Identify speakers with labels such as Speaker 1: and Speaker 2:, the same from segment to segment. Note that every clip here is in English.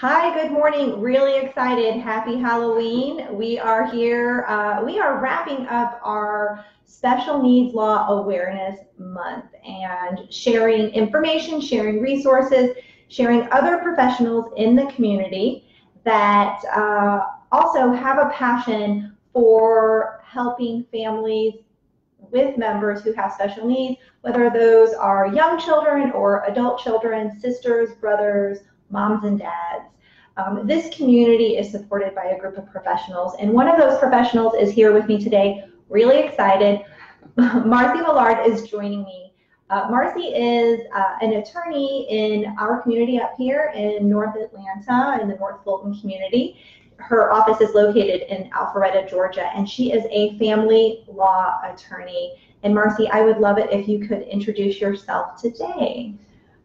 Speaker 1: Hi, good morning. Really excited. Happy Halloween. We are here. Uh, we are wrapping up our Special Needs Law Awareness Month and sharing information, sharing resources, sharing other professionals in the community that uh, also have a passion for helping families with members who have special needs, whether those are young children or adult children, sisters, brothers, moms and dads. Um, this community is supported by a group of professionals, and one of those professionals is here with me today. Really excited. Marcy Millard is joining me. Uh, Marcy is uh, an attorney in our community up here in North Atlanta, in the North Fulton community. Her office is located in Alpharetta, Georgia, and she is a family law attorney. And Marcy, I would love it if you could introduce yourself today.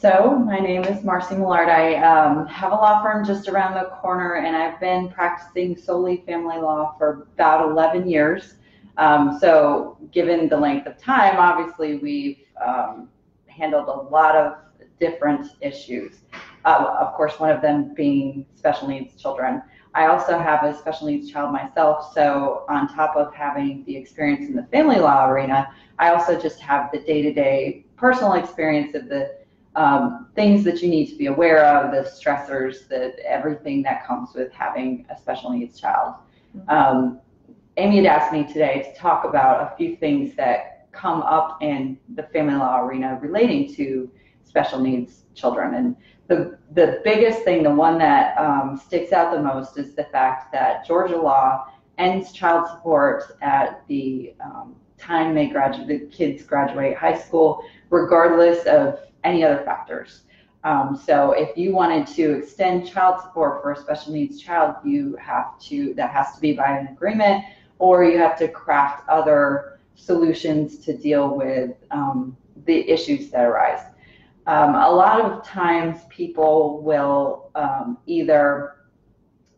Speaker 2: So my name is Marcy Millard. I um, have a law firm just around the corner, and I've been practicing solely family law for about 11 years. Um, so given the length of time, obviously we've um, handled a lot of different issues. Uh, of course, one of them being special needs children. I also have a special needs child myself, so on top of having the experience in the family law arena, I also just have the day-to-day personal experience of the um, things that you need to be aware of, the stressors, that everything that comes with having a special needs child. Mm-hmm. Um, Amy had asked me today to talk about a few things that come up in the family law arena relating to special needs children. And the, the biggest thing, the one that um, sticks out the most, is the fact that Georgia law ends child support at the um, time they graduate, the kids graduate high school, regardless of any other factors. Um, so if you wanted to extend child support for a special needs child, you have to, that has to be by an agreement, or you have to craft other solutions to deal with um, the issues that arise. Um, a lot of times people will um, either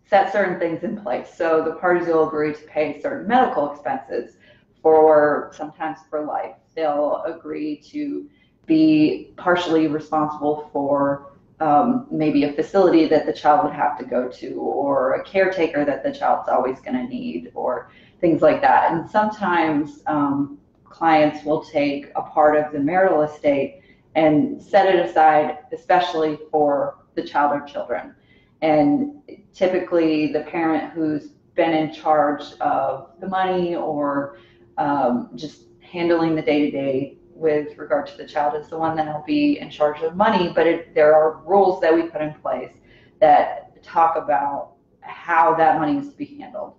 Speaker 2: set certain things in place. So the parties will agree to pay certain medical expenses for sometimes for life. They'll agree to be partially responsible for um, maybe a facility that the child would have to go to or a caretaker that the child's always going to need or things like that. And sometimes um, clients will take a part of the marital estate and set it aside, especially for the child or children. And typically, the parent who's been in charge of the money or um, just handling the day to day with regard to the child is the one that will be in charge of money, but it, there are rules that we put in place that talk about how that money is to be handled.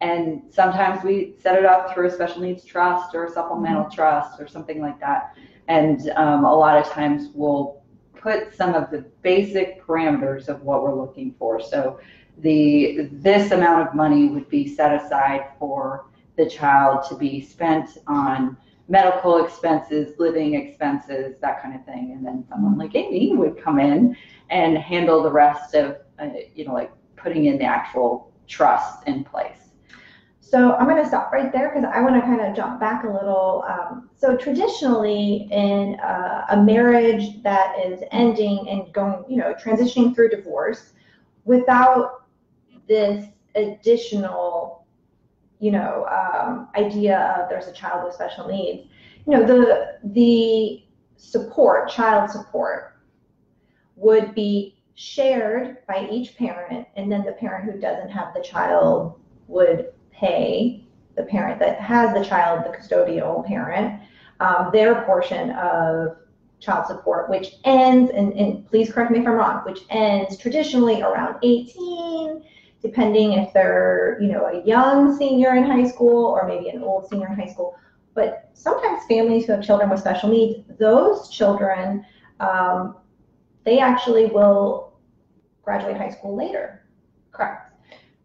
Speaker 2: And sometimes we set it up through a special needs trust or a supplemental mm-hmm. trust or something like that. And um, a lot of times we'll put some of the basic parameters of what we're looking for. So the this amount of money would be set aside for the child to be spent on medical expenses, living expenses, that kind of thing. And then someone like Amy would come in and handle the rest of, uh, you know, like putting in the actual trust in place.
Speaker 1: So I'm going to stop right there because I want to kind of jump back a little. Um, so traditionally, in uh, a marriage that is ending and going, you know, transitioning through divorce, without this additional you know, um, idea of there's a child with special needs, you know, the the support, child support, would be shared by each parent, and then the parent who doesn't have the child would pay the parent that has the child, the custodial parent, um, their portion of child support, which ends, and, and please correct me if I'm wrong, which ends traditionally around 18 depending if they're, you know, a young senior in high school or maybe an old senior in high school. But sometimes families who have children with special needs, those children, um, they actually will graduate high school later. Correct.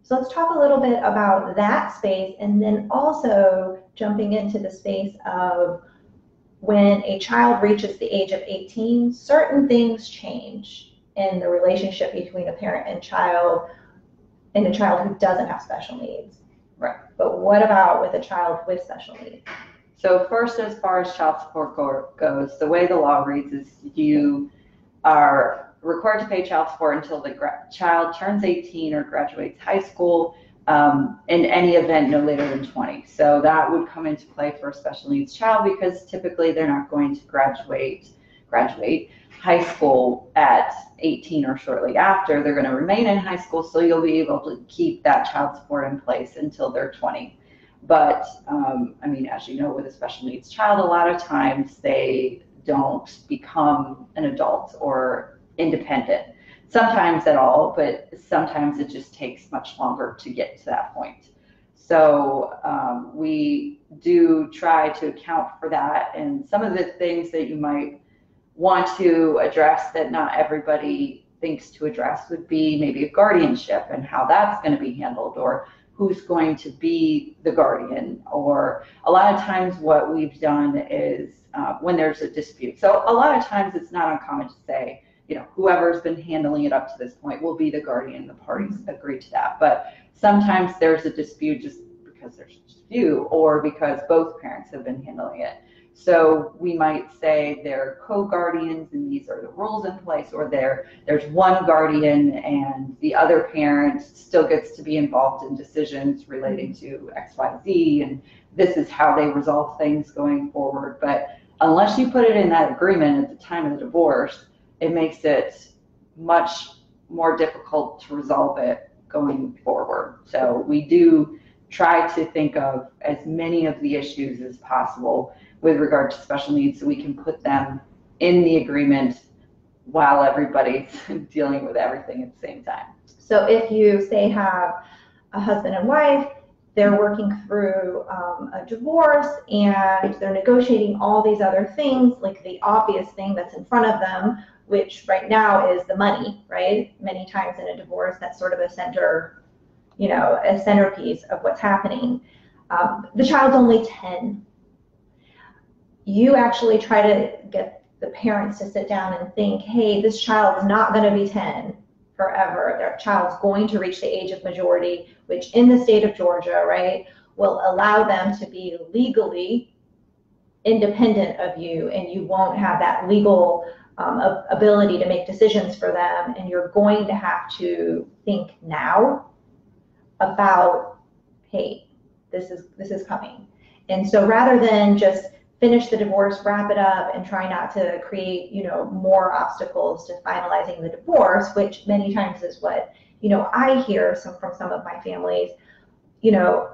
Speaker 1: So let's talk a little bit about that space and then also jumping into the space of when a child reaches the age of 18, certain things change in the relationship between a parent and child in a child who doesn't have special needs.
Speaker 2: Right.
Speaker 1: But what about with a child with special needs?
Speaker 2: So first, as far as child support go- goes, the way the law reads is you are required to pay child support until the gra- child turns 18 or graduates high school. Um, in any event no later than 20. So that would come into play for a special needs child because typically they're not going to graduate graduate high school at 18 or shortly after. They're going to remain in high school, so you'll be able to keep that child support in place until they're 20. But um, I mean, as you know, with a special needs child, a lot of times they don't become an adult or independent. Sometimes at all, but sometimes it just takes much longer to get to that point. So um, we do try to account for that. And some of the things that you might want to address that not everybody thinks to address would be maybe a guardianship and how that's going to be handled or who's going to be the guardian. Or a lot of times what we've done is uh, when there's a dispute. So a lot of times it's not uncommon to say you know whoever's been handling it up to this point will be the guardian. The parties agree to that. But sometimes there's a dispute just because there's a dispute or because both parents have been handling it so we might say they're co-guardians and these are the rules in place, or there there's one guardian and the other parent still gets to be involved in decisions relating to X, Y, Z, and this is how they resolve things going forward. But unless you put it in that agreement at the time of the divorce, it makes it much more difficult to resolve it going forward. So we do try to think of as many of the issues as possible with regard to special needs so we can put them in the agreement while everybody's dealing with everything at the same time.
Speaker 1: So if you say have a husband and wife, they're working through um, a divorce and they're negotiating all these other things, like the obvious thing that's in front of them, which right now is the money, right? Many times in a divorce, that's sort of a center, you know, a centerpiece of what's happening. Um, the child's only 10 you actually try to get the parents to sit down and think, hey, this child is not going to be 10 forever. Their child's going to reach the age of majority, which in the state of Georgia, right, will allow them to be legally independent of you, and you won't have that legal um, ability to make decisions for them. And you're going to have to think now about, hey, this is this is coming. And so rather than just finish the divorce, wrap it up, and try not to create, you know, more obstacles to finalizing the divorce, which many times is what, you know, I hear some from some of my families, you know,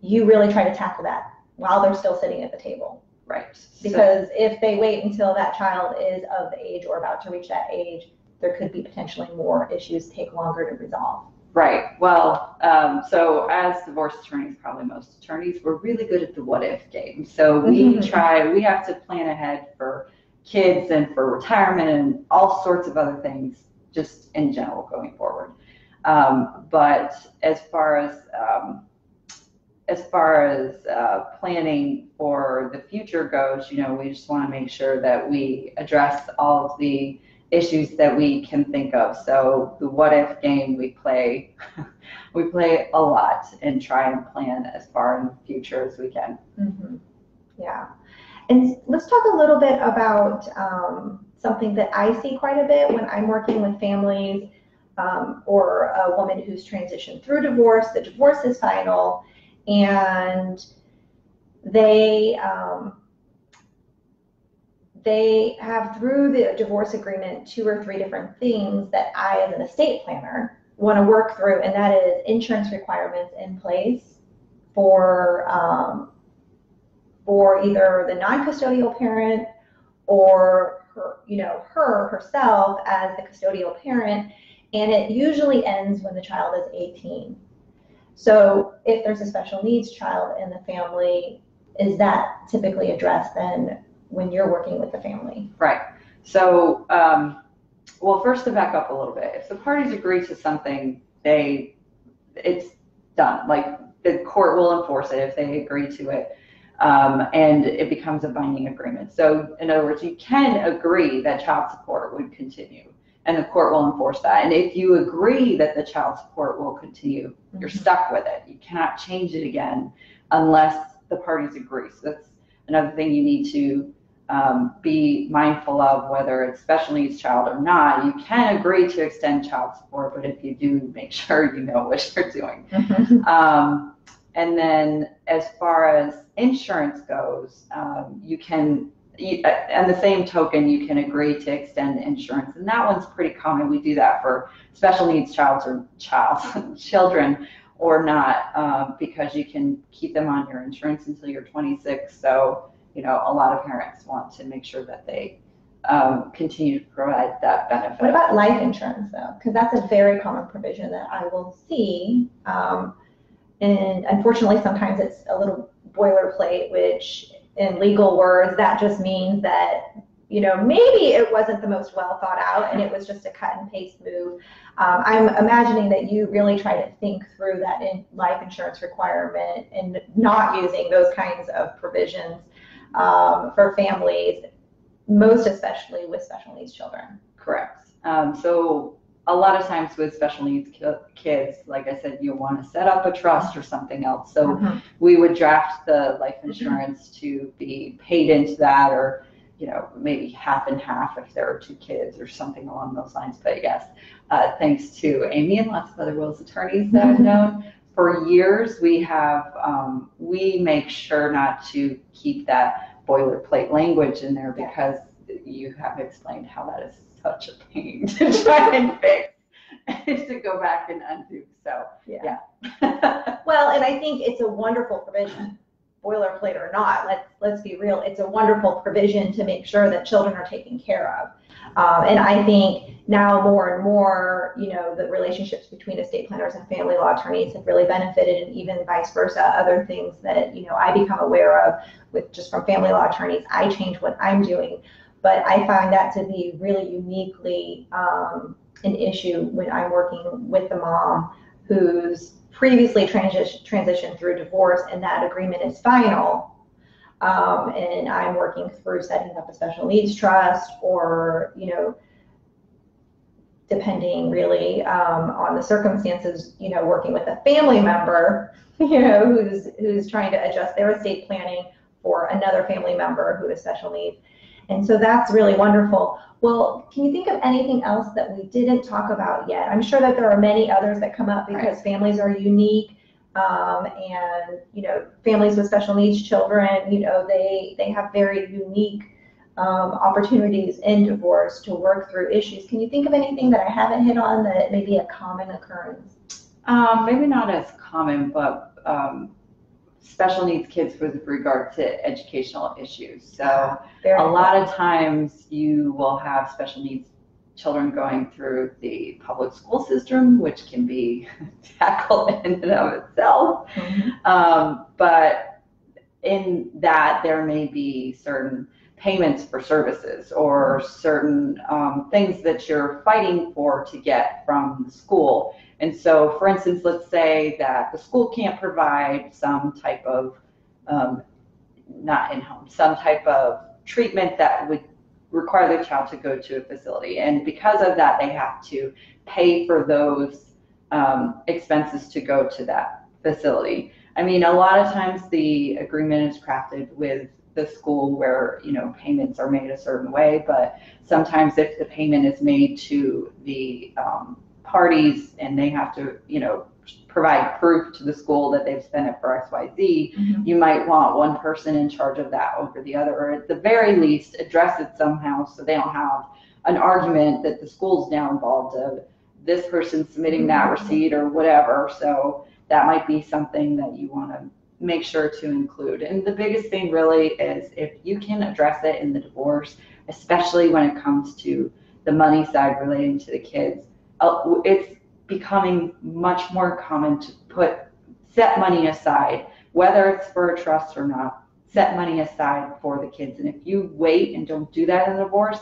Speaker 1: you really try to tackle that while they're still sitting at the table.
Speaker 2: Right.
Speaker 1: Because so, if they wait until that child is of age or about to reach that age, there could be potentially more issues take longer to resolve.
Speaker 2: Right. Well, um, so as divorce attorneys, probably most attorneys, we're really good at the what if game. So we mm-hmm. try, we have to plan ahead for kids and for retirement and all sorts of other things, just in general going forward. Um, but as far as um, as far as uh, planning for the future goes, you know, we just want to make sure that we address all of the issues that we can think of. So the what if game we play, we play a lot and try and plan as far in the future as we can.
Speaker 1: Mm-hmm. Yeah. And let's talk a little bit about um, something that I see quite a bit when I'm working with families um, or a woman who's transitioned through divorce. The divorce is final, and they um, they have through the divorce agreement two or three different things that I, as an estate planner, want to work through, and that is insurance requirements in place for um, for either the non-custodial parent or her, you know, her herself as the custodial parent, and it usually ends when the child is 18. So if there's a special needs child in the family, is that typically addressed then when you're working with the family.
Speaker 2: Right. So, um, well, first to back up a little bit, if the parties agree to something, they, it's done. Like the court will enforce it if they agree to it. Um, and it becomes a binding agreement. So, in other words, you can agree that child support would continue, and the court will enforce that. And if you agree that the child support will continue, mm-hmm. you're stuck with it. You cannot change it again unless the parties agree. So that's another thing you need to um, be mindful of whether it's special needs child or not. You can agree to extend child support, but if you do, make sure you know what you're doing. Um, and then as far as insurance goes, um, you can, you, uh, and the same token, you can agree to extend insurance. And that one's pretty common. We do that for special needs child or child, children or not, um, because you can keep them on your insurance until you're 26. So, you know, a lot of parents want to make sure that they um, continue to provide that benefit.
Speaker 1: What about life insurance though? Because that's a very common provision that I will see. Um, and unfortunately, sometimes it's a little boilerplate, which in legal words, that just means that, you know, maybe it wasn't the most well thought out and it was just a cut and paste move. Um, I'm imagining that you really try to think through that in life insurance requirement and not using those kinds of provisions um, for families, most especially with special needs children.
Speaker 2: Correct. Um, so a lot of times with special needs kids, like I said, you want to set up a trust or something else. So
Speaker 1: Mhm.
Speaker 2: we would draft the life insurance to be paid into that or, you know, maybe half and half if there are two kids or something along those lines. But yes, uh, thanks to Amy and lots of other wills attorneys that I've known, for years, we have, um, we make sure not to keep that boilerplate language in there because you have explained how that is such a pain to try and fix to go back and undo. So,
Speaker 1: Yeah.
Speaker 2: yeah.
Speaker 1: Well, and I think it's a wonderful provision, boilerplate or not. Let's let's be real. It's a wonderful provision to make sure that children are taken care of. Um, and I think now more and more, you know, the relationships between estate planners and family law attorneys have really benefited, and even vice versa. Other things that you know I become aware of with just from family law attorneys, I change what I'm doing. But I find that to be really uniquely um, an issue when I'm working with the mom who's previously transi- transitioned through divorce and that agreement is final. Um, and I'm working through setting up a special needs trust or, you know, depending really um, on the circumstances, you know, working with a family member, you know, who's who's trying to adjust their estate planning for another family member who has special needs. And so that's really wonderful. Well, can you think of anything else that we didn't talk about yet? I'm sure that there are many others that come up because families are unique. Um, and, you know, families with special needs children, you know, they, they have very unique um, opportunities in divorce to work through issues. Can you think of anything that I haven't hit on that may be a common occurrence?
Speaker 2: Um, maybe not as common, but um, special needs kids with regard to educational issues. So
Speaker 1: Very
Speaker 2: a lot of times you will have special needs children going through the public school system, which can be tackled in and of itself.
Speaker 1: Mhm.
Speaker 2: Um, but in that, there may be certain payments for services or certain um, things that you're fighting for to get from the school. And so, for instance, let's say that the school can't provide some type of, um, not in home, some type of treatment that would require the child to go to a facility. And because of that, they have to pay for those um, expenses to go to that facility. I mean, a lot of times the agreement is crafted with the school where, you know, payments are made a certain way, but sometimes if the payment is made to the um, parties and they have to, you know, provide proof to the school that they've spent it for XYZ,
Speaker 1: Mhm.
Speaker 2: you might want one person in charge of that over the other, or at the very least, address it somehow so they don't have an argument that the school's now involved of this person submitting that receipt or whatever. So that might be something that you want to make sure to include. And the biggest thing really is if you can address it in the divorce, especially when it comes to the money side relating to the kids, uh, it's becoming much more common to put set money aside, whether it's for a trust or not, set money aside for the kids. And if you wait and don't do that in the divorce,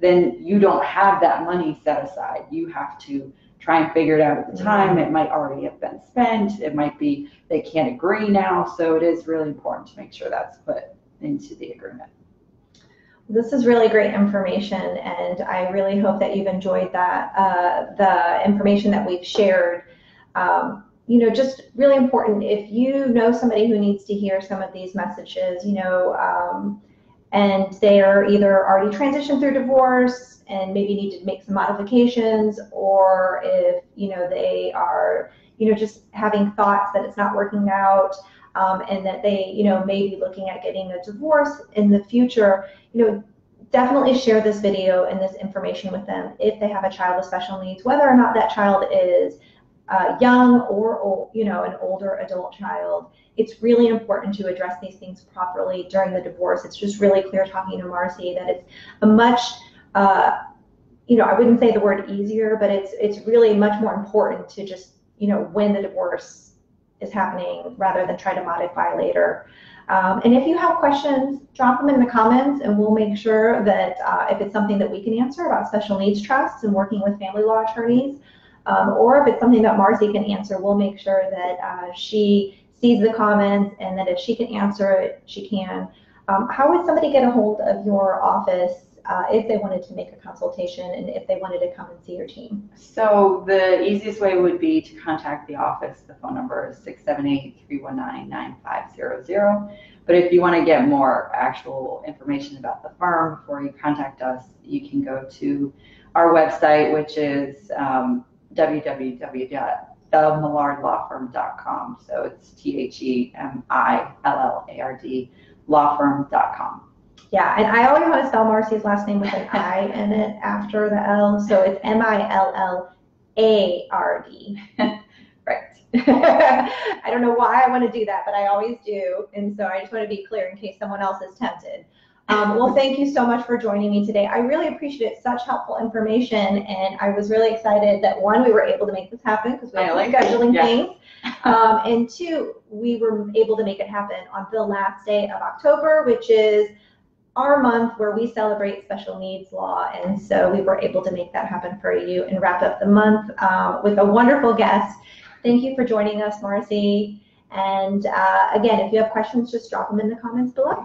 Speaker 2: then you don't have that money set aside. You have to try and figure it out at the time. It might already have been spent. It might be they can't agree now. So it is really important to make sure that's put into the agreement.
Speaker 1: This is really great information, and I really hope that you've enjoyed that, uh, the information that we've shared. Um, you know, just really important if you know somebody who needs to hear some of these messages, you know, um, and they're either already transitioned through divorce and maybe need to make some modifications, or if you know they are you know just having thoughts that it's not working out. Um, and that they, you know, may be looking at getting a divorce in the future, you know, definitely share this video and this information with them if they have a child with special needs, whether or not that child is uh, young or old, you know, an older adult child. It's really important to address these things properly during the divorce. It's just really clear talking to Marcy that it's a much, uh, you know, I wouldn't say the word easier, but it's it's really much more important to just, you know, when the divorce is happening rather than try to modify later. Um, and if you have questions, drop them in the comments and we'll make sure that uh, if it's something that we can answer about special needs trusts and working with family law attorneys, um, or if it's something that Marcy can answer, we'll make sure that uh, she sees the comments and that if she can answer it, she can. Um, how would somebody get a hold of your office uh, if they wanted to make a consultation and if they wanted to come and see your team?
Speaker 2: So the easiest way would be to contact the office. The phone number is 678-319-9500. But if you want to get more actual information about the firm before you contact us, you can go to our website, which is um, www.themillardlawfirm.com. So it's T-H-E-M-I-L-L-A-R-D lawfirm.com.
Speaker 1: Yeah, and I always want to spell Marcy's last name with an I in it after the L, so it's M I L L A R D.
Speaker 2: Right.
Speaker 1: I don't know why I want to do that, but I always do, and so I just want to be clear in case someone else is tempted. Um, well, thank you so much for joining me today. I really appreciate it. Such helpful information, and I was really excited that one, we were able to make this happen because we have
Speaker 2: Finally.
Speaker 1: scheduling
Speaker 2: Yeah.
Speaker 1: things, um, and two, we were able to make it happen on the last day of October, which is our month where we celebrate special needs law, and so we were able to make that happen for you and wrap up the month um, with a wonderful guest. Thank you for joining us, Marcy. And uh, again, if you have questions, just drop them in the comments below.